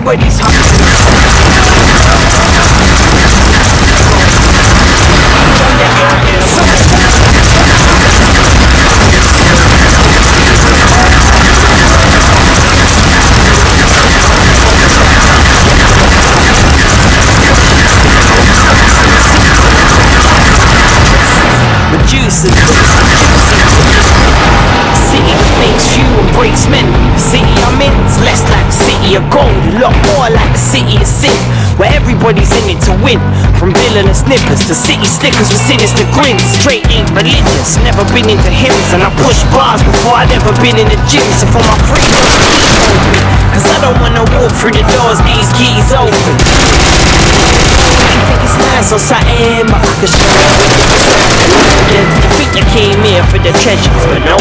everybody's hungry. Reduce city of sin, where everybody's in it to win. From villainous nippers to city slickers with sinister grins. Straight ain't religious, never been into hymns, and I push bars before I'd ever been in the gym. So for my freedom, open, cause I don't wanna walk through the doors, these keys open. You think it's nice or something, but I can show you You think you came here for the treasures, but no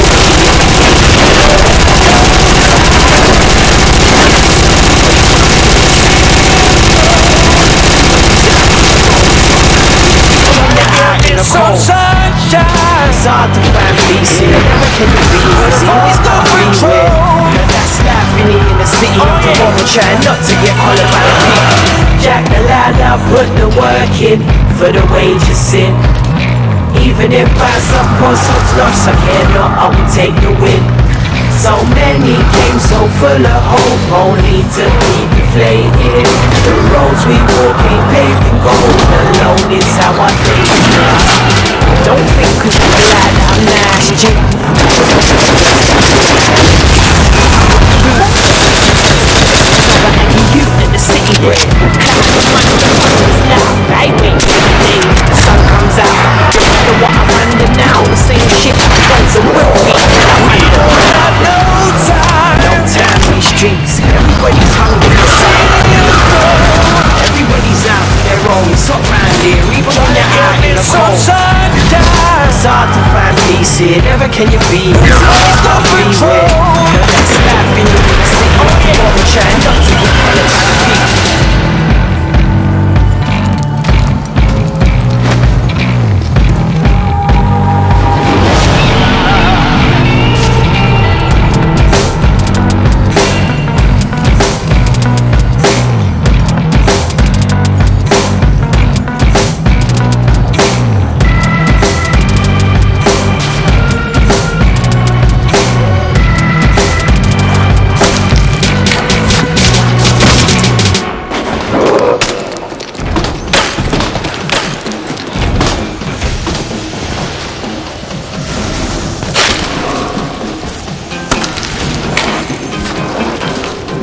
Some sunshine. It's hard to find peace here Never can it be easy It's got freeway That's life in in the city of oh, tomorrow Trying not to get collared by the people Jack the ladder, put the work in For the wages sin Even if I suppose what's lost I cannot, I will take the win so many games so full of hope. Only to be deflated. The roads we walk ain't paved in gold. Alone is how I think Don't think cause I'm glad I'm nice Jake you in the city find peace Never can you be. It's hard to freeway in the city we're trying not to get colored by the people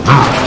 down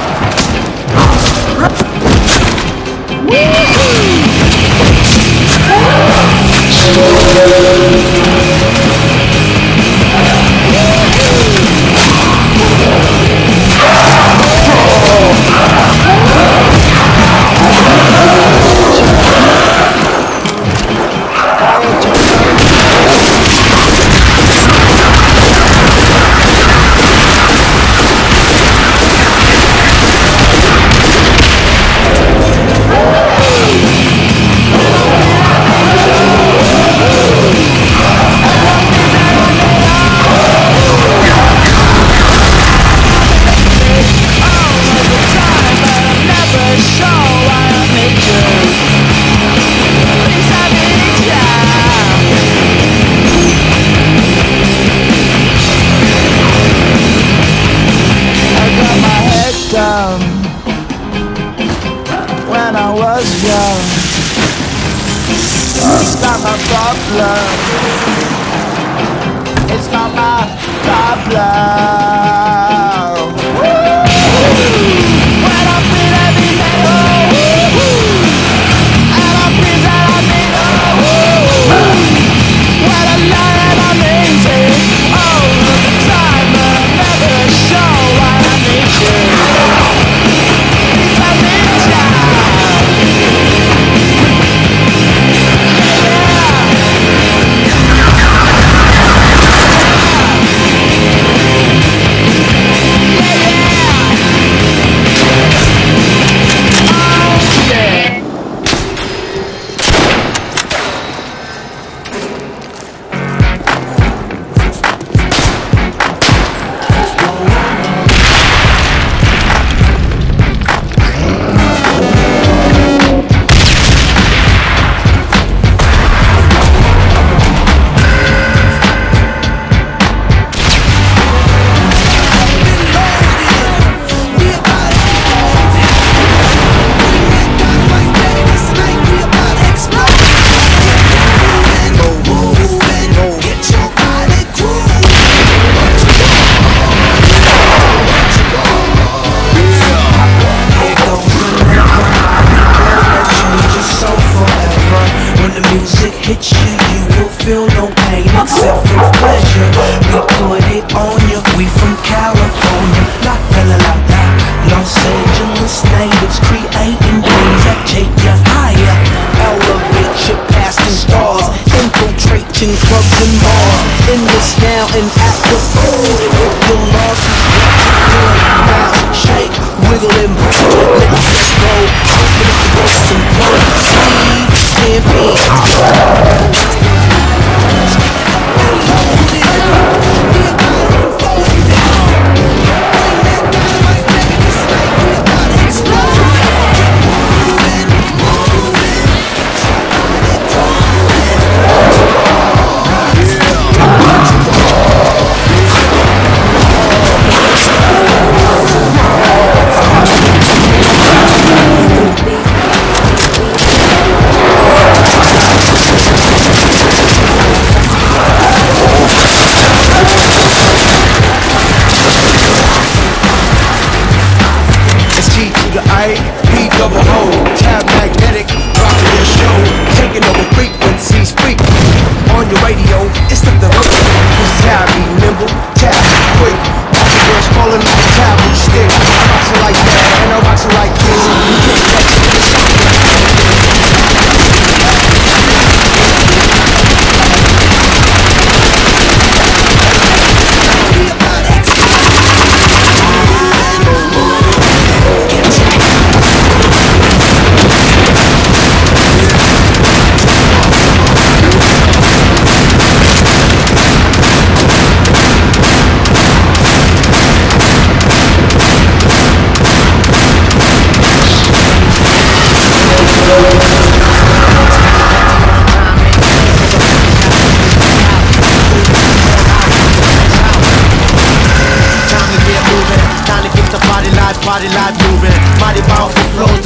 my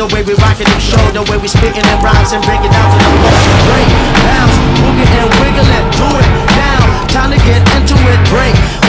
the way we rockin' them show, the way we spittin' them rhymes and bring it down to the floor. Break, bounce, boogie and wiggle it, do it now. Time to get into it, break.